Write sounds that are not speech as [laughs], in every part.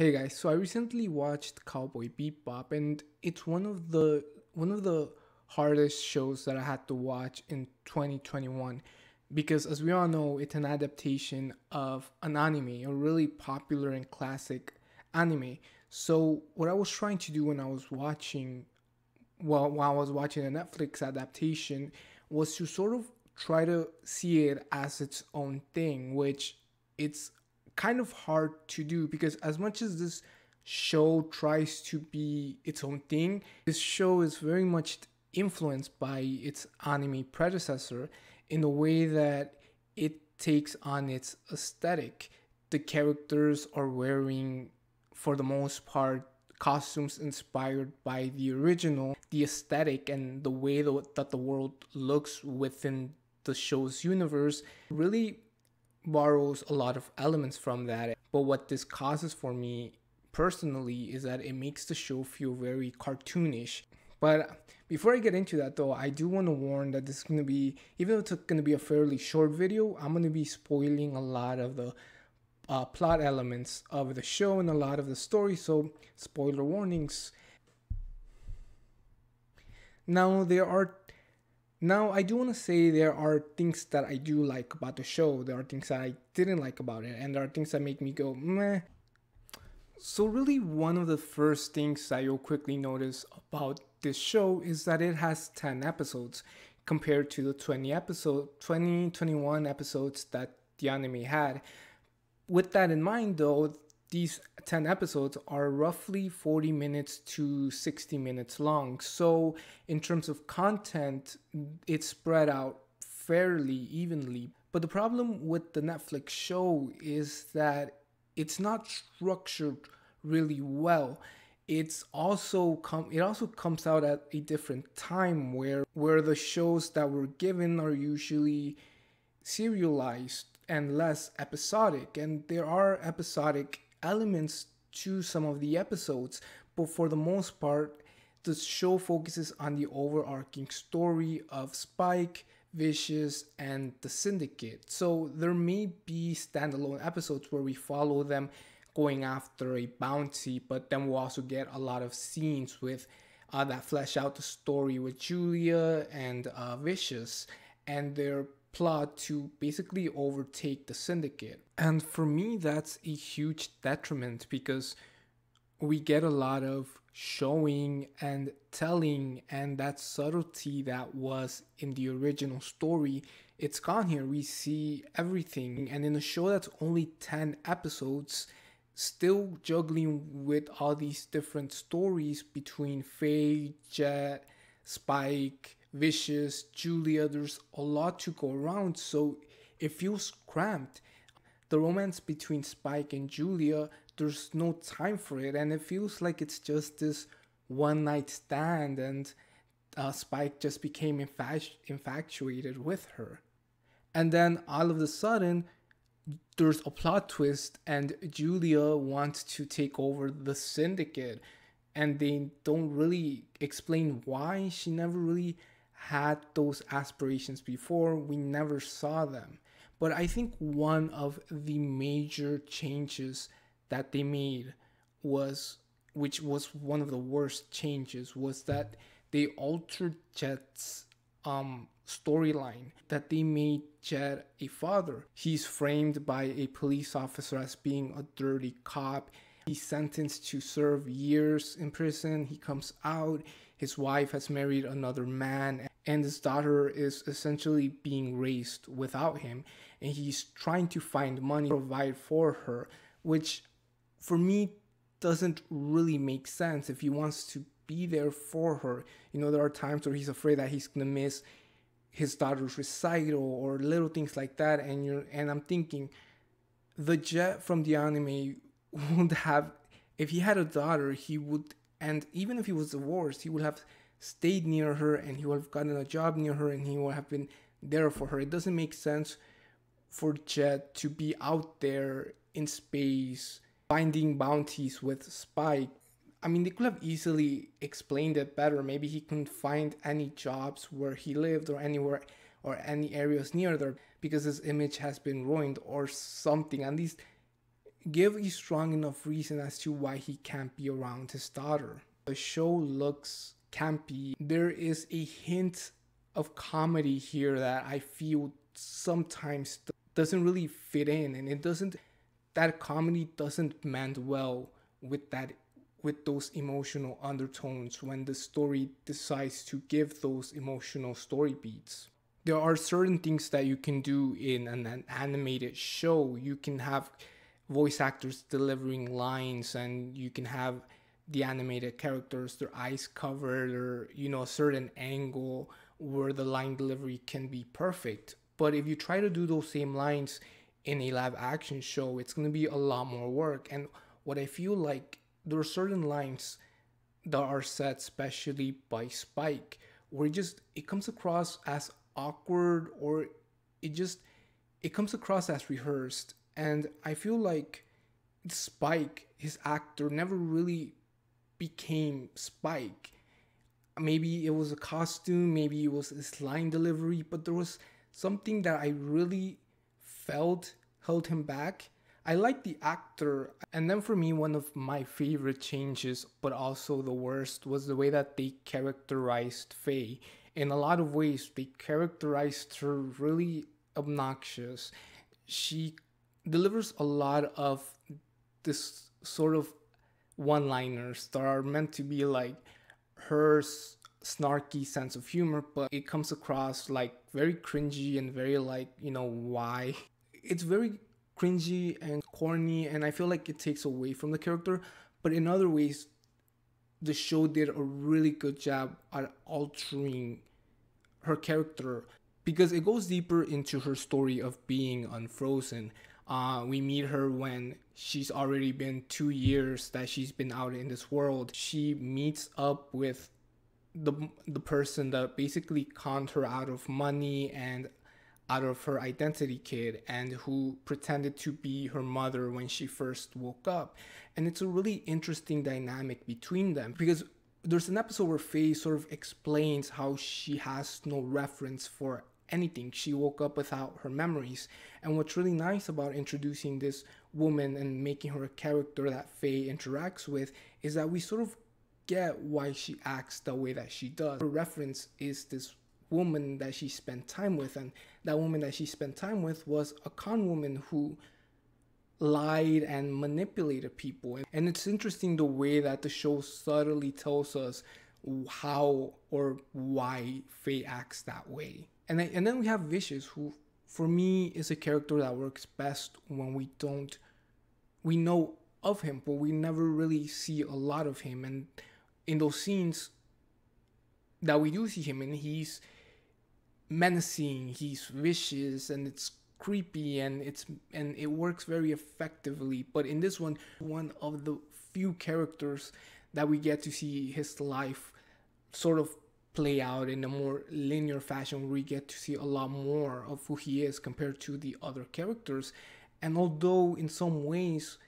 Hey guys, so I recently watched Cowboy Bebop and it's one of the one of the hardest shows that I had to watch in 2021 because as we all know, it's an adaptation of an anime, a really popular and classic anime. So what I was trying to do when I was watching well while I was watching a Netflix adaptation was to sort of try to see it as its own thing, which it's kind of hard to do because as much as this show tries to be its own thing, this show is very much influenced by its anime predecessor in the way that it takes on its aesthetic. The characters are wearing, for the most part, costumes inspired by the original. The aesthetic and the way that the world looks within the show's universe really borrows a lot of elements from that. But what this causes for me personally is that it makes the show feel very cartoonish. But before I get into that though, I do want to warn that this is going to be, even though it's going to be a fairly short video, I'm going to be spoiling a lot of the uh, plot elements of the show and a lot of the story. So, spoiler warnings. Now, there are now, I do want to say there are things that I do like about the show. There are things that I didn't like about it, and there are things that make me go meh. So, really, one of the first things that you'll quickly notice about this show is that it has 10 episodes compared to the 20 episode 20 21 episodes that the anime had. With that in mind, though, these 10 episodes are roughly 40 minutes to 60 minutes long. So, in terms of content, it's spread out fairly evenly. But the problem with the Netflix show is that it's not structured really well. It's also come it also comes out at a different time where where the shows that were given are usually serialized and less episodic and there are episodic elements to some of the episodes, but for the most part, the show focuses on the overarching story of Spike, Vicious, and the Syndicate. So there may be standalone episodes where we follow them going after a bounty, but then we'll also get a lot of scenes with uh, that flesh out the story with Julia and uh, Vicious and their plot to basically overtake the syndicate. And for me, that's a huge detriment because we get a lot of showing and telling, and that subtlety that was in the original story, it's gone here. We see everything. And in a show that's only 10 episodes, still juggling with all these different stories between Faye, Jet, Spike, Vicious, Julia, there's a lot to go around, so it feels cramped. The romance between Spike and Julia, there's no time for it, and it feels like it's just this one night stand, and uh, Spike just became infatu- infatuated with her. And then all of a sudden, there's a plot twist, and Julia wants to take over the syndicate, and they don't really explain why. She never really had those aspirations before, we never saw them. But I think one of the major changes that they made was, which was one of the worst changes, was that they altered Jet's um, storyline, that they made Jet a father. He's framed by a police officer as being a dirty cop. He's sentenced to serve years in prison. He comes out. His wife has married another man and his daughter is essentially being raised without him and he's trying to find money to provide for her which for me doesn't really make sense if he wants to be there for her. You know there are times where he's afraid that he's gonna miss his daughter's recital or little things like that and you're and i'm thinking the jet from the anime [laughs] would have if he had a daughter he would and even if he was divorced he would have stayed near her and he would have gotten a job near her and he would have been there for her. It doesn't make sense for Jet to be out there in space finding bounties with Spike. I mean, they could have easily explained it better. Maybe he couldn't find any jobs where he lived or anywhere or any areas near there because his image has been ruined or something. At least give a strong enough reason as to why he can't be around his daughter. The show looks campy. There is a hint of comedy here that I feel sometimes doesn't really fit in and it doesn't that comedy doesn't mend well with that with those emotional undertones when the story decides to give those emotional story beats there are certain things that you can do in an, an animated show you can have voice actors delivering lines and you can have the animated characters their eyes covered or you know a certain angle where the line delivery can be perfect. But if you try to do those same lines in a live action show it's going to be a lot more work. And what i feel like there are certain lines that are set especially by spike where it just it comes across as awkward or it just it comes across as rehearsed. And I feel like Spike, his actor, never really became Spike. Maybe it was a costume, maybe it was his line delivery, but there was something that I really felt held him back. I like the actor, and then for me, one of my favorite changes, but also the worst, was the way that they characterized Faye. In a lot of ways, they characterized her really obnoxious. She delivers a lot of this sort of one liners that are meant to be like her snarky sense of humor, but it comes across like very cringy and very like, you know, why? It's very cringy and corny, and I feel like it takes away from the character, but in other ways, the show did a really good job at altering her character because it goes deeper into her story of being unfrozen uh, we meet her when she's already been two years that she's been out in this world. She meets up with the the person that basically conned her out of money and out of her identity kid and who pretended to be her mother when she first woke up. And it's a really interesting dynamic between them because there's an episode where Faye sort of explains how she has no reference for anything. She woke up without her memories. And what's really nice about introducing this woman and making her a character that Faye interacts with is that we sort of get why she acts the way that she does. Her reference is this woman that she spent time with, and that woman that she spent time with was a con woman who lied and manipulated people. And it's interesting the way that the show subtly tells us how or why Faye acts that way. And, and then we have Vicious, who for me is a character that works best when we don't, we know of him, but we never really see a lot of him. And in those scenes that we do see him and he's menacing, he's vicious, and it's creepy and it's and it works very effectively but in this one one of the few characters that we get to see his life sort of play out in a more linear fashion where we get to see a lot more of who he is compared to the other characters. And although in some ways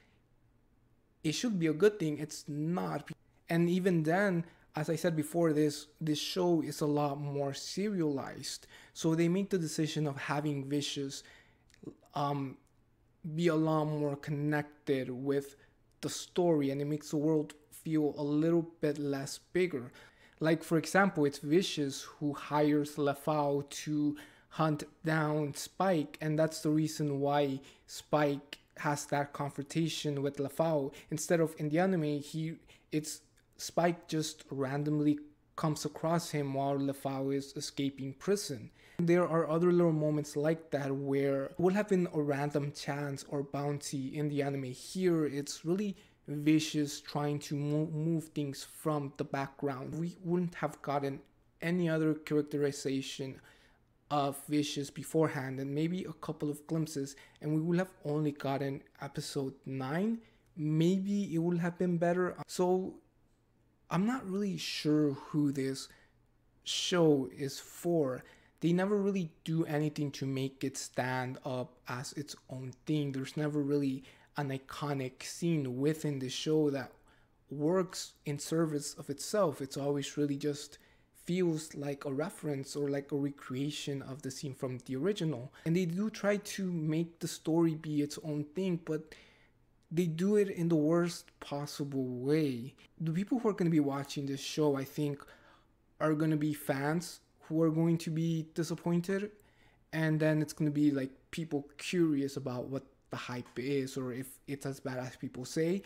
it should be a good thing it's not. And even then as i said before this this show is a lot more serialized. So they make the decision of having vicious um be a lot more connected with the story and it makes the world feel a little bit less bigger like, for example, it's Vicious who hires Le Fou to hunt down Spike, and that's the reason why Spike has that confrontation with Le Fou. Instead of in the anime, he it's Spike just randomly comes across him while Le Fou is escaping prison. There are other little moments like that where it would have been a random chance or bounty in the anime. Here, it's really Vicious trying to move, move things from the background. We wouldn't have gotten any other characterization of Vicious beforehand and maybe a couple of glimpses, and we would have only gotten episode 9. Maybe it would have been better. So I'm not really sure who this show is for. They never really do anything to make it stand up as its own thing. There's never really an iconic scene within the show that works in service of itself. It's always really just feels like a reference or like a recreation of the scene from the original. And they do try to make the story be its own thing, but they do it in the worst possible way. The people who are going to be watching this show, I think, are going to be fans who are going to be disappointed. And then it's going to be like people curious about what the hype is or if it's as bad as people say.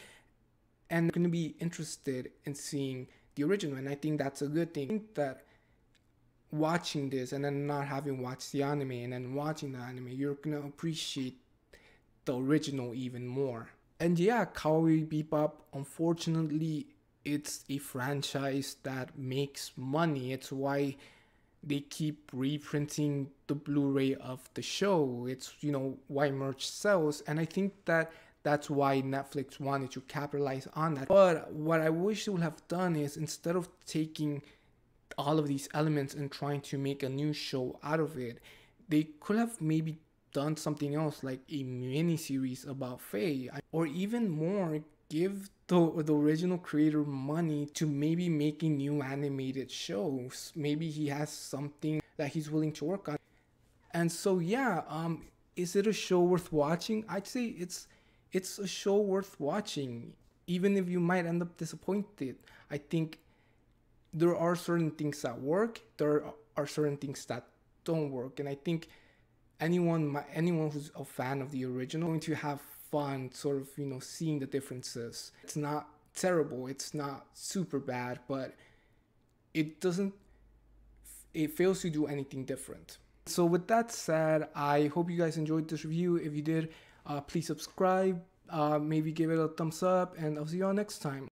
And they're going to be interested in seeing the original. And I think that's a good thing. that watching this and then not having watched the anime and then watching the anime, you're going to appreciate the original even more. And yeah, Cowboy Bebop, unfortunately, it's a franchise that makes money. It's why they keep reprinting the Blu-ray of the show. It's you know why merch sells, and I think that that's why Netflix wanted to capitalize on that. But what I wish they would have done is instead of taking all of these elements and trying to make a new show out of it, they could have maybe done something else like a mini series about Faye or even more give the, the original creator money to maybe making new animated shows. Maybe he has something that he's willing to work on. And so yeah um is it a show worth watching? I'd say it's it's a show worth watching even if you might end up disappointed. I think there are certain things that work there are certain things that don't work. And i think anyone anyone who's a fan of the original going to have fun sort of you know seeing the differences. It's not terrible it's not super bad but it doesn't it fails to do anything different. So with that said i hope you guys enjoyed this review. If you did uh, please subscribe uh, maybe give it a thumbs up and i'll see you all next time